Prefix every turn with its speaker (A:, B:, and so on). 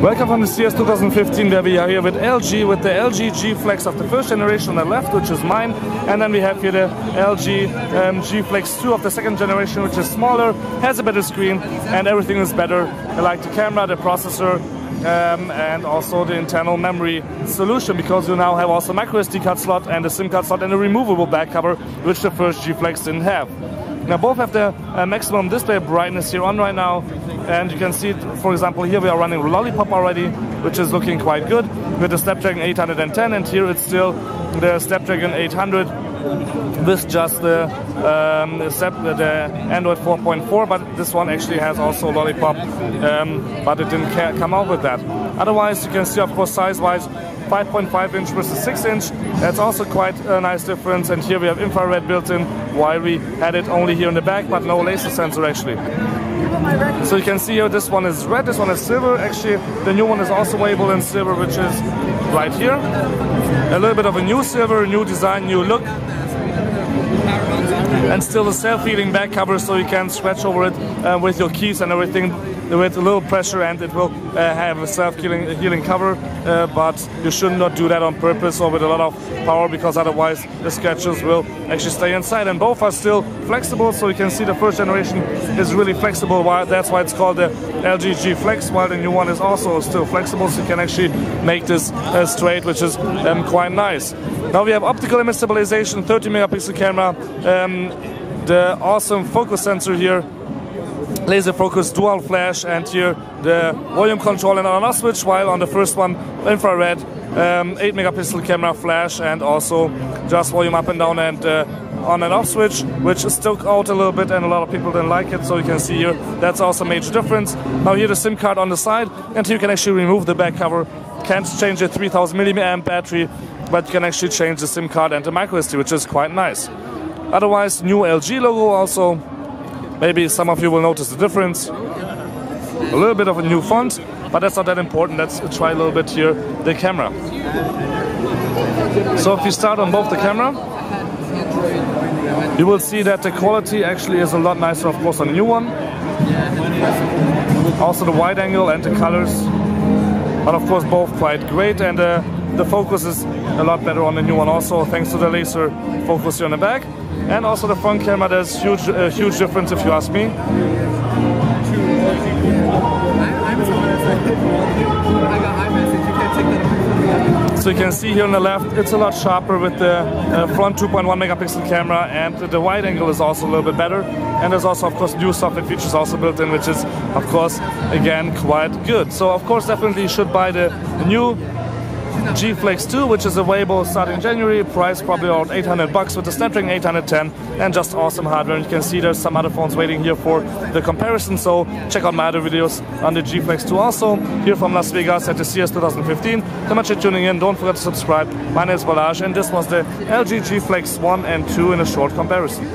A: Welcome from the CES 2015 where we are here with LG with the LG G Flex of the first generation on the left which is mine and then we have here the LG um, G Flex 2 of the second generation which is smaller, has a better screen and everything is better like the camera, the processor um, and also the internal memory solution because you now have also micro SD card slot and a SIM card slot and a removable back cover which the first G Flex didn't have. Now both have the uh, maximum display brightness here on right now and you can see for example here we are running Lollipop already which is looking quite good with the Snapdragon 810 and here it's still the Snapdragon 800 with just the, um, the Android 4.4 but this one actually has also Lollipop um, but it didn't come out with that. Otherwise you can see of course size wise 5.5 inch versus 6 inch. That's also quite a nice difference. And here we have infrared built in, while we had it only here in the back, but no laser sensor actually. So you can see here, this one is red, this one is silver. Actually, the new one is also available in silver, which is right here. A little bit of a new silver, new design, new look. And still a self-healing back cover, so you can scratch over it uh, with your keys and everything. With a little pressure and it will uh, have a self-healing healing cover uh, but you should not do that on purpose or with a lot of power because otherwise the scratches will actually stay inside. And both are still flexible so you can see the first generation is really flexible. That's why it's called the LG G Flex while the new one is also still flexible so you can actually make this uh, straight which is um, quite nice. Now we have optical image stabilization 30 megapixel camera. Um, the awesome focus sensor here laser focus dual flash and here the volume control and on off switch while on the first one infrared um, 8 megapixel camera flash and also just volume up and down and uh, on and off switch which is stuck out a little bit and a lot of people didn't like it so you can see here that's also a major difference. Now here the sim card on the side and here you can actually remove the back cover. Can't change the 3000 milliamp battery but you can actually change the sim card and the micro SD which is quite nice otherwise new LG logo also Maybe some of you will notice the difference. A little bit of a new font, but that's not that important. Let's try a little bit here the camera. So if you start on both the camera, you will see that the quality actually is a lot nicer, of course, on the new one. Also the wide angle and the colors, but of course both quite great. And uh, the focus is a lot better on the new one also, thanks to the laser focus here on the back. And also the front camera, there's huge, huge difference if you ask me. So you can see here on the left, it's a lot sharper with the uh, front 2.1 megapixel camera and the wide angle is also a little bit better. And there's also, of course, new software features also built in, which is, of course, again, quite good. So, of course, definitely you should buy the new G Flex 2, which is available starting January, price probably around 800 bucks with the Snapdragon 810 and just awesome hardware. And you can see there's some other phones waiting here for the comparison, so check out my other videos on the G Flex 2 also. Here from Las Vegas at the CES 2015. So much for tuning in, don't forget to subscribe. My name is Balazs and this was the LG G Flex 1 and 2 in a short comparison.